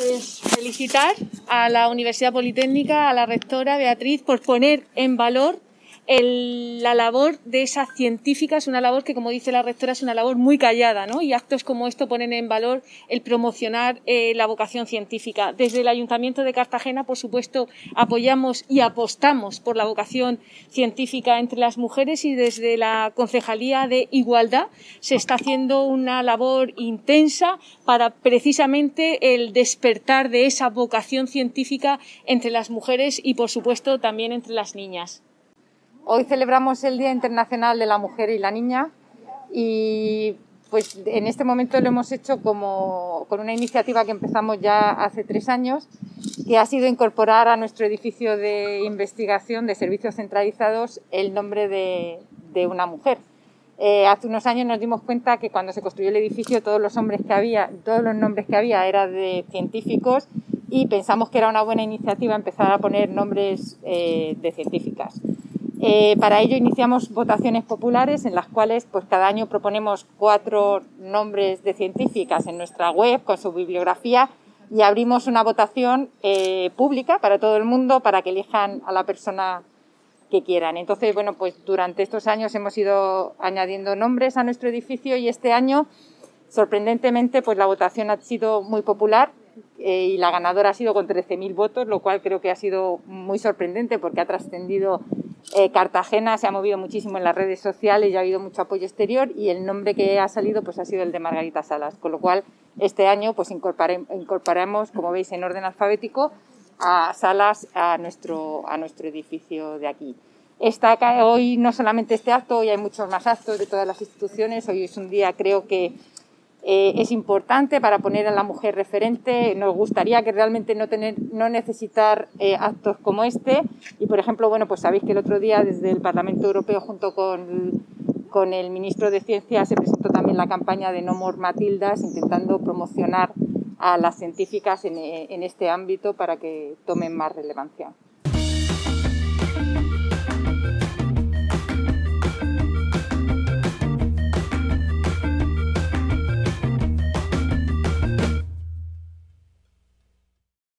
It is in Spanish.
Pues felicitar a la Universidad Politécnica, a la rectora Beatriz, por poner en valor la labor de esas científicas, una labor que, como dice la rectora, es una labor muy callada, ¿no? Y actos como esto ponen en valor el promocionar eh, la vocación científica. Desde el Ayuntamiento de Cartagena, por supuesto, apoyamos y apostamos por la vocación científica entre las mujeres y desde la Concejalía de Igualdad se está haciendo una labor intensa para precisamente el despertar de esa vocación científica entre las mujeres y, por supuesto, también entre las niñas. Hoy celebramos el Día Internacional de la Mujer y la Niña y pues en este momento lo hemos hecho como, con una iniciativa que empezamos ya hace tres años, que ha sido incorporar a nuestro edificio de investigación de servicios centralizados el nombre de, una mujer. Eh, hace unos años nos dimos cuenta que cuando se construyó el edificio todos los nombres que había eran de científicos y pensamos que era una buena iniciativa empezar a poner nombres eh, de científicas. Eh, para ello iniciamos votaciones populares en las cuales pues, cada año proponemos cuatro nombres de científicas en nuestra web con su bibliografía y abrimos una votación eh, pública para todo el mundo para que elijan a la persona que quieran. Entonces, bueno, pues durante estos años hemos ido añadiendo nombres a nuestro edificio y este año, sorprendentemente, pues la votación ha sido muy popular eh, y la ganadora ha sido con 13.000 votos, lo cual creo que ha sido muy sorprendente porque ha trascendido eh, Cartagena se ha movido muchísimo en las redes sociales y ha habido mucho apoyo exterior y el nombre que ha salido pues ha sido el de Margarita Salas, con lo cual este año pues incorporamos, como veis, en orden alfabético a Salas a nuestro, a nuestro edificio de aquí. Está hoy no solamente este acto, hoy hay muchos más actos de todas las instituciones, hoy es un día creo que eh, es importante para poner a la mujer referente. Nos gustaría que realmente no, tener, no necesitar eh, actos como este. Y, por ejemplo, bueno, pues sabéis que el otro día desde el Parlamento Europeo, junto con, con el ministro de Ciencia, se presentó también la campaña de No More Matildas, intentando promocionar a las científicas en, en este ámbito para que tomen más relevancia.